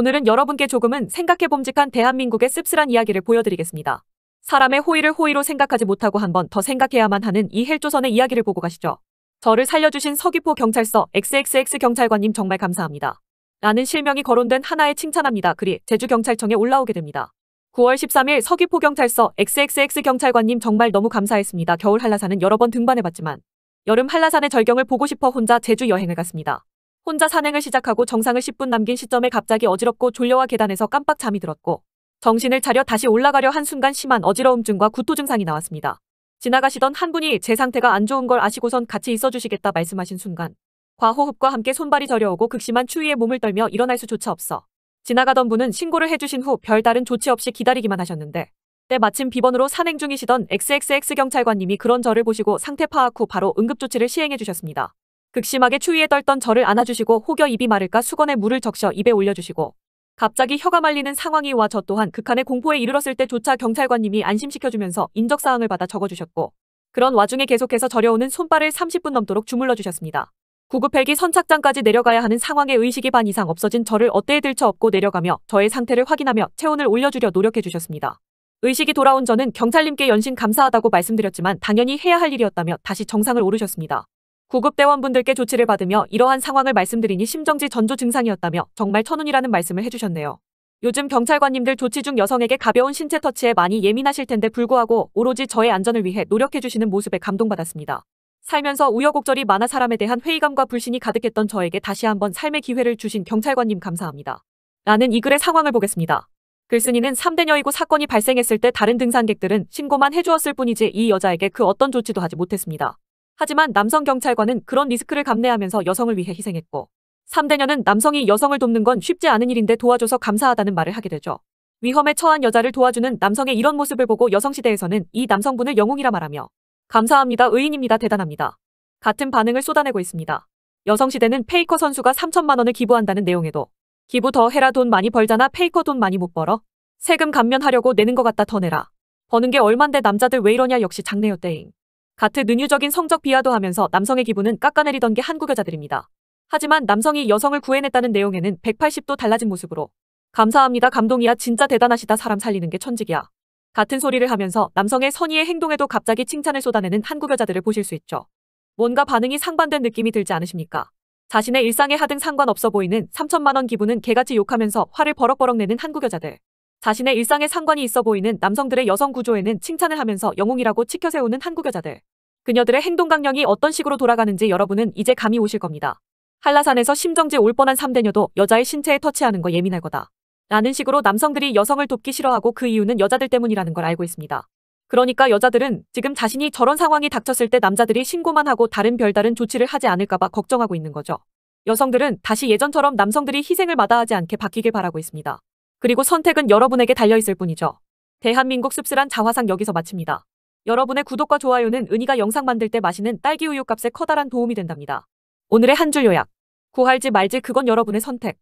오늘은 여러분께 조금은 생각해봄직한 대한민국의 씁쓸한 이야기를 보여드리겠습니다. 사람의 호의를 호의로 생각하지 못하고 한 번 더 생각해야만 하는 이 헬조선의 이야기를 보고 가시죠. 저를 살려주신 서귀포 경찰서 XXX 경찰관님 정말 감사합니다. 라는 실명이 거론된 하나의 칭찬합니다. 글이 제주경찰청에 올라오게 됩니다. 9월 13일 서귀포 경찰서 XXX 경찰관님 정말 너무 감사했습니다. 겨울 한라산은 여러 번 등반해봤지만 여름 한라산의 절경을 보고 싶어 혼자 제주 여행을 갔습니다. 혼자 산행을 시작하고 정상을 10분 남긴 시점에 갑자기 어지럽고 졸려와 계단에서 깜빡 잠이 들었고 정신을 차려 다시 올라가려 한 순간 심한 어지러움증과 구토 증상이 나왔습니다. 지나가시던 한 분이 제 상태가 안 좋은 걸 아시고선 같이 있어주시겠다 말씀하신 순간 과호흡과 함께 손발이 저려오고 극심한 추위에 몸을 떨며 일어날 수조차 없어 지나가던 분은 신고를 해주신 후 별다른 조치 없이 기다리기만 하셨는데 때마침 비번으로 산행 중이시던 XXX 경찰관님이 그런 저를 보시고 상태 파악 후 바로 응급조치를 시행해 주셨습니다. 극심하게 추위에 떨던 저를 안아주시고 혹여 입이 마를까 수건에 물을 적셔 입에 올려주시고 갑자기 혀가 말리는 상황이 와 저 또한 극한의 공포에 이르렀을 때조차 경찰관님이 안심시켜주면서 인적사항을 받아 적어주셨고 그런 와중에 계속해서 저려오는 손발을 30분 넘도록 주물러 주셨습니다. 구급 헬기 선착장까지 내려가야 하는 상황에 의식이 반 이상 없어진 저를 어때에 들쳐 업고 내려가며 저의 상태를 확인하며 체온을 올려주려 노력해 주셨습니다. 의식이 돌아온 저는 경찰님께 연신 감사하다고 말씀드렸지만 당연히 해야 할 일이었다며 다시 정상을 오르셨습니다. 구급대원분들께 조치를 받으며 이러한 상황을 말씀드리니 심정지 전조 증상이었다며 정말 천운이라는 말씀을 해주셨네요. 요즘 경찰관님들 조치 중 여성에게 가벼운 신체 터치에 많이 예민하실 텐데 불구하고 오로지 저의 안전을 위해 노력해주시는 모습에 감동받았습니다. 살면서 우여곡절이 많아 사람에 대한 회의감과 불신이 가득했던 저에게 다시 한번 삶의 기회를 주신 경찰관님 감사합니다. 라는 이 글의 상황을 보겠습니다. 글쓴이는 3대녀이고 사건이 발생했을 때 다른 등산객들은 신고만 해주었을 뿐이지 이 여자에게 그 어떤 조치도 하지 못했습니다. 하지만 남성 경찰관은 그런 리스크를 감내하면서 여성을 위해 희생했고 상대녀는 남성이 여성을 돕는 건 쉽지 않은 일인데 도와줘서 감사하다는 말을 하게 되죠. 위험에 처한 여자를 도와주는 남성의 이런 모습을 보고 여성시대에서는 이 남성분을 영웅이라 말하며 감사합니다 의인입니다 대단합니다. 같은 반응을 쏟아내고 있습니다. 여성시대는 페이커 선수가 3천만 원을 기부한다는 내용에도 기부 더 해라 돈 많이 벌잖아 페이커 돈 많이 못 벌어 세금 감면하려고 내는 것 같다 더 내라 버는 게 얼만데 남자들 왜 이러냐 역시 땡 같은 은유적인 성적 비하도 하면서 남성의 기분은 깎아내리던 게 한국 여자들입니다. 하지만 남성이 여성을 구해냈다는 내용에는 180도 달라진 모습으로 감사합니다 감동이야 진짜 대단하시다 사람 살리는 게 천직이야. 같은 소리를 하면서 남성의 선의의 행동에도 갑자기 칭찬을 쏟아내는 한국 여자들을 보실 수 있죠. 뭔가 반응이 상반된 느낌이 들지 않으십니까? 자신의 일상에 하등 상관없어 보이는 3천만 원 기부는 개같이 욕하면서 화를 버럭버럭 내는 한국 여자들. 자신의 일상에 상관이 있어 보이는 남성들의 여성 구조에는 칭찬을 하면서 영웅이라고 치켜세우는 한국 여자들. 그녀들의 행동 강령이 어떤 식으로 돌아가는지 여러분은 이제 감이 오실 겁니다. 한라산에서 심정지 올 뻔한 3대녀도 여자의 신체에 터치하는 거 예민할 거다. 라는 식으로 남성들이 여성을 돕기 싫어하고 그 이유는 여자들 때문이라는 걸 알고 있습니다. 그러니까 여자들은 지금 자신이 저런 상황이 닥쳤을 때 남자들이 신고만 하고 다른 별다른 조치를 하지 않을까봐 걱정하고 있는 거죠. 여성들은 다시 예전처럼 남성들이 희생을 마다하지 않게 바뀌길 바라고 있습니다. 그리고 선택은 여러분에게 달려있을 뿐이죠. 대한민국 씁쓸한 자화상 여기서 마칩니다. 여러분의 구독과 좋아요는 은희가 영상 만들 때 마시는 딸기 우유 값에 커다란 도움이 된답니다. 오늘의 한 줄 요약. 구할지 말지 그건 여러분의 선택.